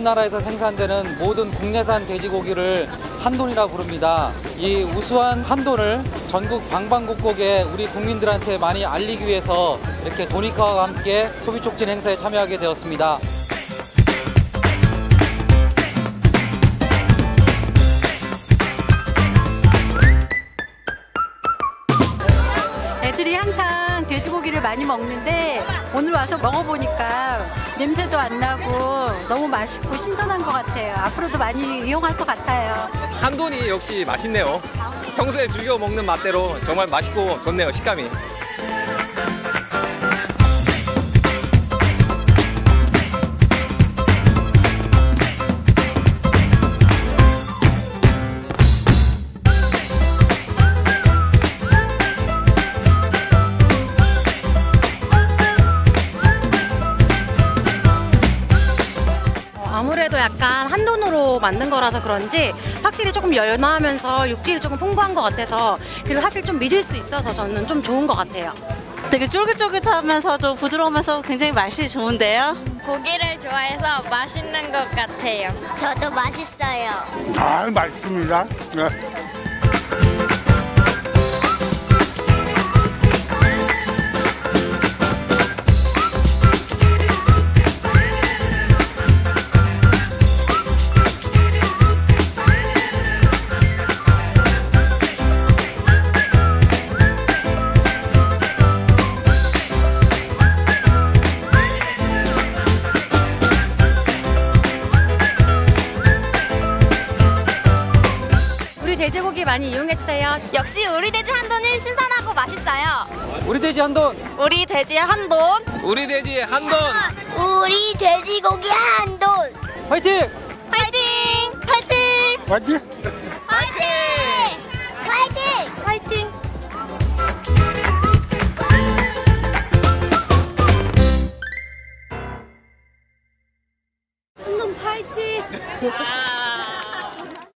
우리나라에서 생산되는 모든 국내산 돼지고기를 한돈이라 부릅니다. 이 우수한 한돈을 전국 방방곡곡에 우리 국민들한테 많이 알리기 위해서 이렇게 도니카와 함께 소비 촉진 행사에 참여하게 되었습니다. 애들이 항상 돼지고기를 많이 먹는데 오늘 와서 먹어보니까 냄새도 안 나고 너무 맛있고 신선한 것 같아요. 앞으로도 많이 이용할 것 같아요. 한돈이 역시 맛있네요. 평소에 즐겨 먹는 맛대로 정말 맛있고 좋네요, 식감이. 약간 한돈으로 만든 거라서 그런지 확실히 조금 연하면서 육질이 조금 풍부한 것 같아서 그리고 사실 좀 믿을 수 있어서 저는 좀 좋은 것 같아요. 되게 쫄깃쫄깃하면서도 부드러우면서 굉장히 맛이 좋은데요. 고기를 좋아해서 맛있는 것 같아요. 저도 맛있어요. 아, 맛있습니다. 네. 돼지고기 많이 이용해주세요. 역시 우리 돼지 한돈은 신선하고 맛있어요. 우리 돼지 한돈. 우리 돼지 한돈. 우리 돼지 한돈. 우리 돼지고기 한돈. 화이팅! 화이팅! 화이팅! 화이팅! 화이팅! 화이팅! 화이팅! 한돈 파이팅!